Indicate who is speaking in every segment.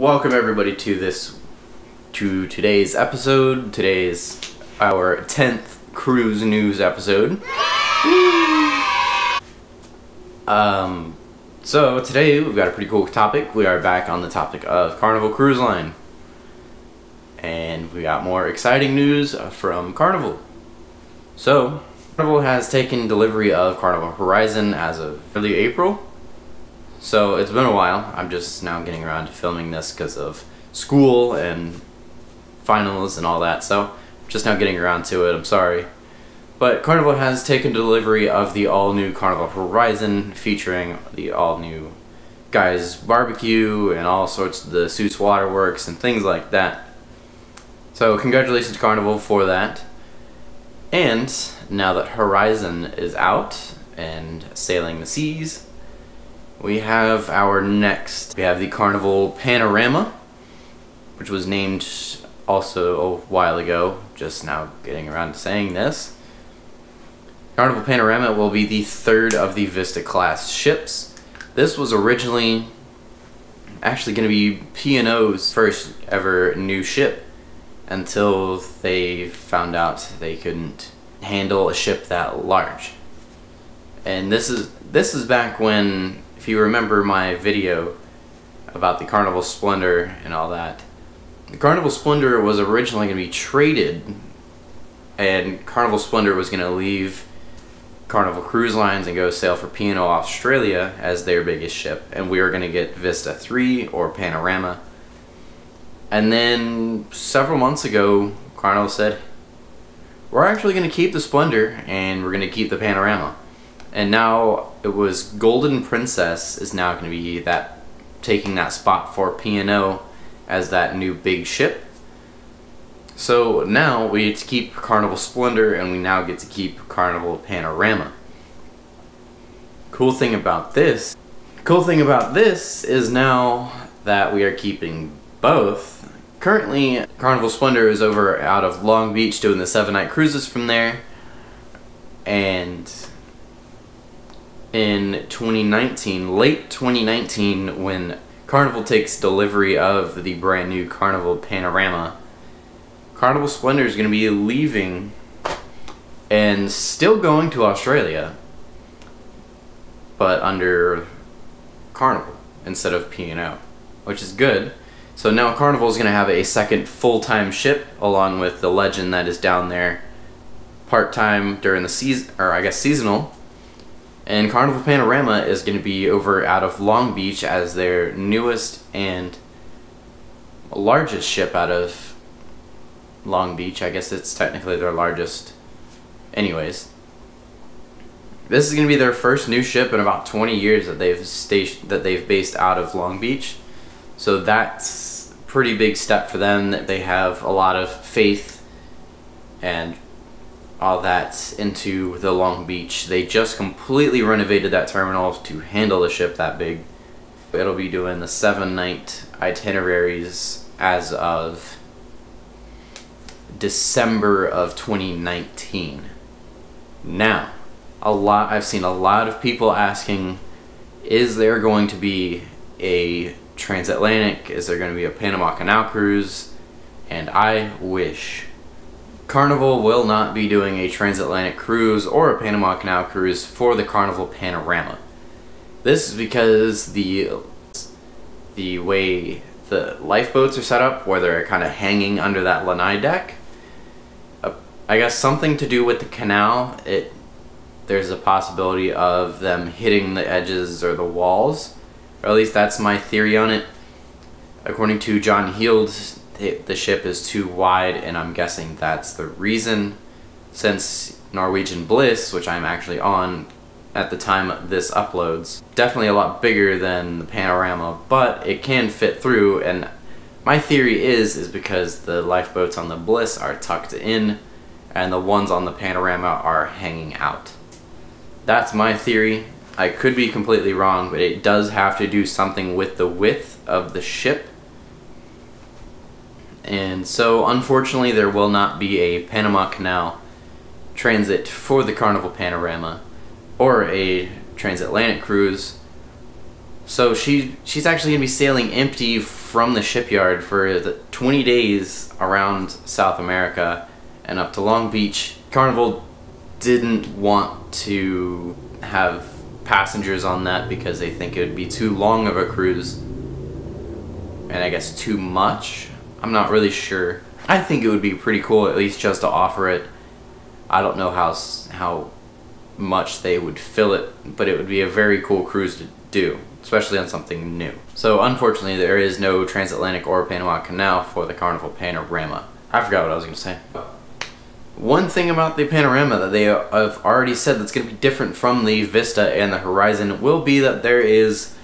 Speaker 1: Welcome everybody to this to today's episode. Today's our 10th cruise news episode. Um so today we've got a pretty cool topic. We are back on the topic of Carnival Cruise Line. And we got more exciting news from Carnival. So, Carnival has taken delivery of Carnival Horizon as of early April. So it's been a while. I'm just now getting around to filming this because of school and finals and all that. So just now getting around to it. I'm sorry. But Carnival has taken delivery of the all-new Carnival Horizon featuring the all-new Guy's Barbecue and all sorts of the Seuss Waterworks and things like that. So congratulations Carnival for that. And now that Horizon is out and sailing the seas, we have our next. We have the Carnival Panorama, which was named also a while ago, just now getting around to saying this. Carnival Panorama will be the third of the Vista class ships. This was originally actually going to be P&O's first ever new ship until they found out they couldn't handle a ship that large. And this is this is back when if you remember my video about the Carnival Splendor and all that. The Carnival Splendor was originally going to be traded and Carnival Splendor was going to leave Carnival Cruise Lines and go sail for P&O Australia as their biggest ship, and we were going to get Vista 3 or Panorama. And then several months ago, Carnival said, we're actually going to keep the Splendor and we're going to keep the Panorama. And now it was Golden Princess is now going to be that taking that spot for P&O as that new big ship. So now we get to keep Carnival Splendor and we now get to keep Carnival Panorama. Cool thing about this, cool thing about this is now that we are keeping both. Currently, Carnival Splendor is over out of Long Beach doing the seven night cruises from there. And in 2019, late 2019, when Carnival takes delivery of the brand new Carnival Panorama, Carnival Splendor is going to be leaving and still going to Australia, but under Carnival instead of P&O, which is good. So now Carnival is going to have a second full-time ship along with the Legend that is down there part-time during the season, or I guess seasonal. And Carnival Panorama is going to be over out of Long Beach as their newest and largest ship out of Long Beach. I guess it's technically their largest. Anyways, this is going to be their first new ship in about 20 years that they've stationed that they've based out of Long Beach. So that's pretty big step for them. They have a lot of faith and all that into the Long Beach. They just completely renovated that terminal to handle a ship that big. It'll be doing the seven night itineraries as of December of 2019. Now, a lot I've seen a lot of people asking is there going to be a transatlantic? Is there going to be a Panama Canal cruise? And I wish Carnival will not be doing a transatlantic cruise or a Panama Canal cruise for the Carnival Panorama. This is because the the way the lifeboats are set up, where they're kind of hanging under that lanai deck, uh, I guess something to do with the canal. It there's a possibility of them hitting the edges or the walls, or at least that's my theory on it. According to John Heald, the ship is too wide, and I'm guessing that's the reason. Since Norwegian Bliss, which I'm actually on at the time this uploads, definitely a lot bigger than the Panorama, but it can fit through, and my theory is is because the lifeboats on the Bliss are tucked in and the ones on the panorama are hanging out. That's my theory. I could be completely wrong, but it does have to do something with the width of the ship. And so, unfortunately, there will not be a Panama Canal transit for the Carnival Panorama or a transatlantic cruise. So she she's actually gonna be sailing empty from the shipyard for the 20 days around South America and up to Long Beach. Carnival didn't want to have passengers on that because they think it would be too long of a cruise and I guess too much. I'm not really sure. I think it would be pretty cool at least just to offer it. I don't know how how much they would fill it, but it would be a very cool cruise to do, especially on something new. So unfortunately, there is no transatlantic or Panama Canal for the Carnival Panorama. I forgot what I was going to say. One thing about the Panorama that they have already said that's going to be different from the Vista and the Horizon will be that there is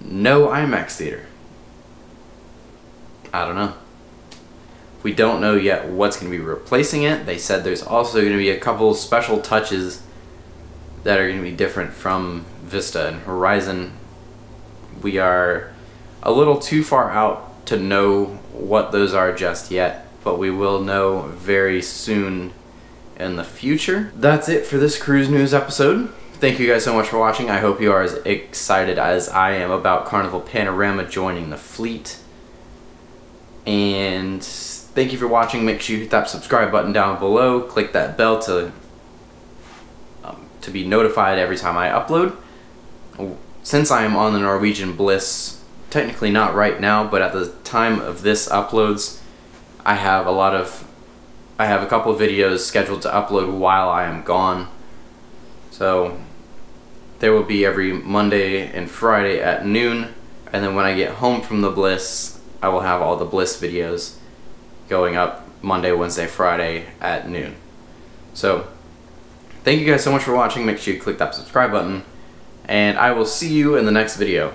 Speaker 1: no IMAX theater. I don't know. We don't know yet what's going to be replacing it. They said there's also going to be a couple special touches that are going to be different from Vista and Horizon. We are a little too far out to know what those are just yet, but we will know very soon in the future. That's it for this cruise news episode. Thank you guys so much for watching. I hope you are as excited as I am about Carnival Panorama joining the fleet. And thank you for watching. Make sure you hit that subscribe button down below. Click that bell to um, to be notified every time I upload. Since I am on the Norwegian Bliss, technically not right now, but at the time of this uploads, I have a lot of I have a couple of videos scheduled to upload while I am gone. So there will be every Monday and Friday at noon, and then when I get home from the Bliss, I will have all the Bliss videos going up Monday, Wednesday, Friday at noon. So, thank you guys so much for watching. Make sure you click that subscribe button, and I will see you in the next video.